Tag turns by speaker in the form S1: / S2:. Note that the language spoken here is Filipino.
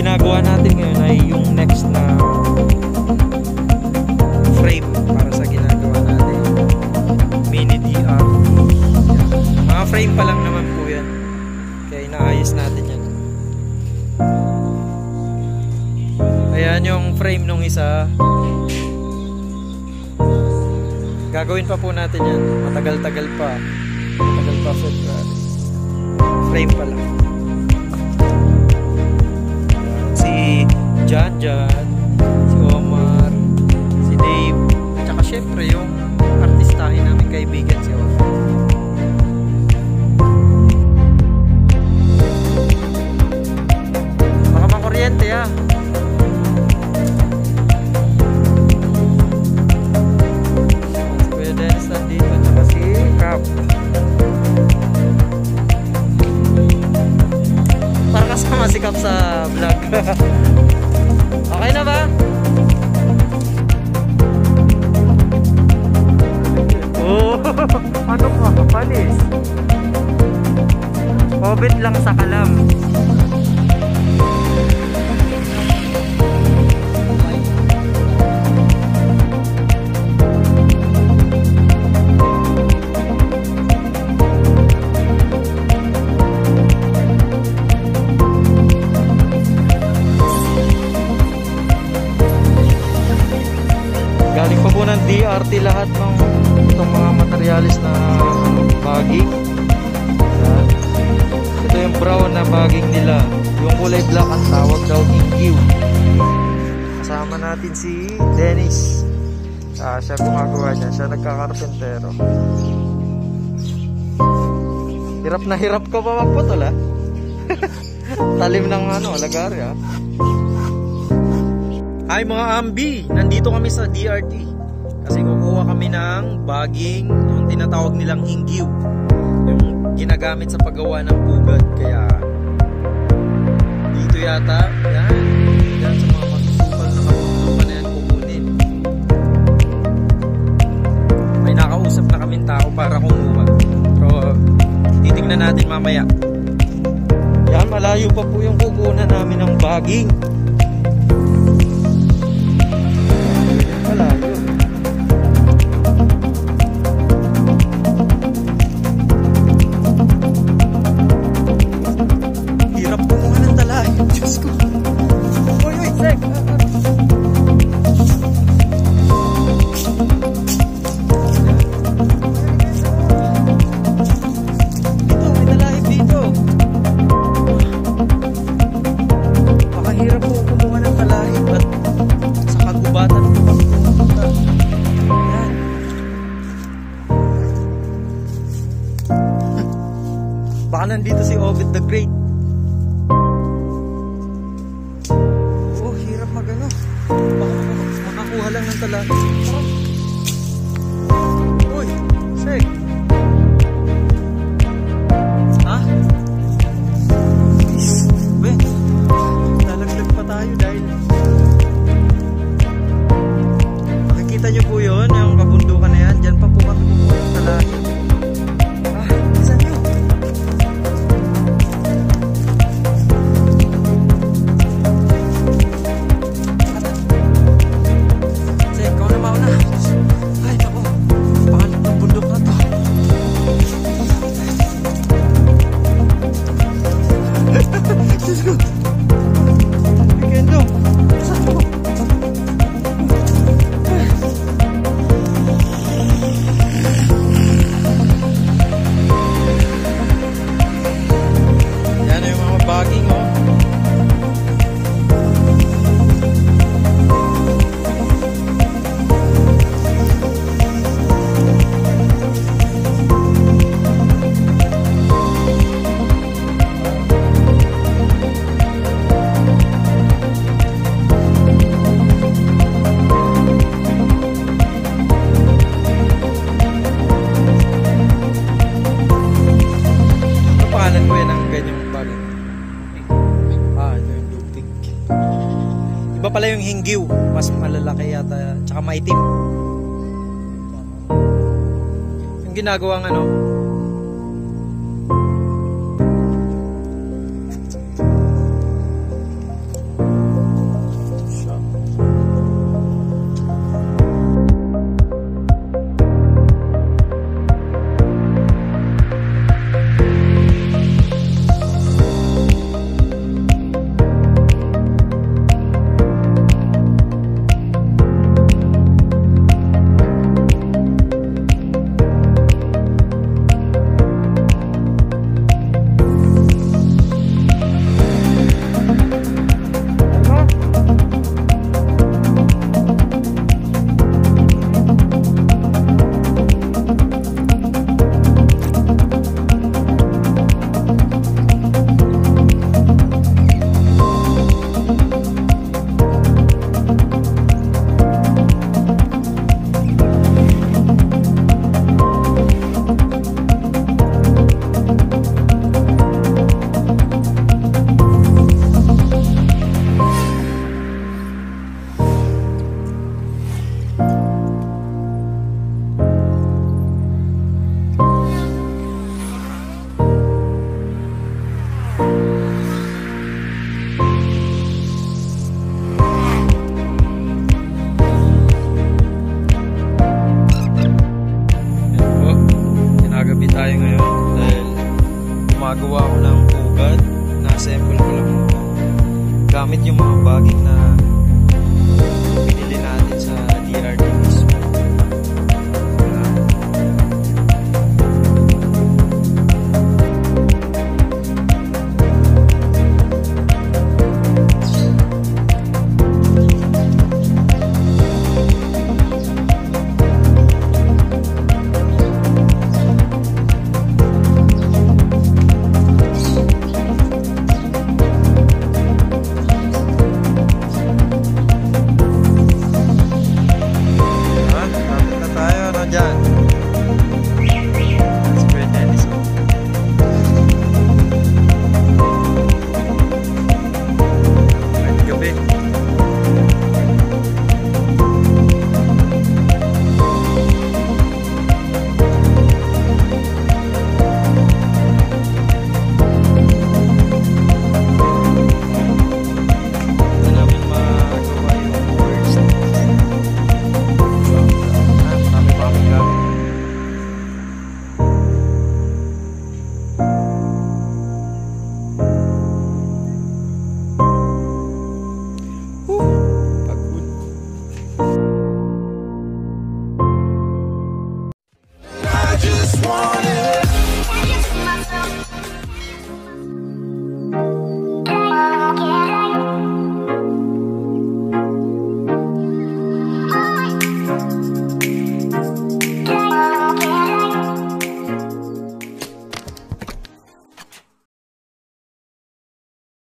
S1: natin ngayon ay yung next na frame para sa ginagawa natin. Mini DR. Mga frame pa lang naman po yan. Kaya inaayos natin yan. Ayan yung frame nung isa. Gagawin pa po natin yan. Matagal-tagal pa. Matagal pa February. Frame pa lang. Jan Jan, si Omar, si Dave, at saka syempre yung artistahin namin kaibigan si Omar. Baka makuryente ah. Kuya Dennis nandito at saka si Cap. Para kasama si Cap sa vlog. Okay na ba? Oh, ano ka? Panis. Hobbit lang sa kalam. Baging. Yan. Ito yung brown na baging nila. Yung kulay black ang tawag daw inggiw. Kasama natin si Dennis. Ah, siya gumagawa niya. Siya nagkakarpentero. Hirap na hirap ka pa magputol ah. Talim ng ano, lagari ah. Hi mga Ambi! Nandito kami sa DRT. Kasi kukuha kami ng baging, yung tinatawag nilang inggiw. Yung ginagamit sa paggawa ng pugad. Kaya dito yata, yan. Yan sa mga masusupal na kabundukan na yan kukunin. May nakausap na kaming tao para kumuha. Pero titignan natin mamaya. Yan, malayo pa po yung kukunan namin ng baging. Tala. Uy, sek. Iba pala yung hinggiw. Mas malalaki yata. Tsaka maitim. Yung ginagawang ano,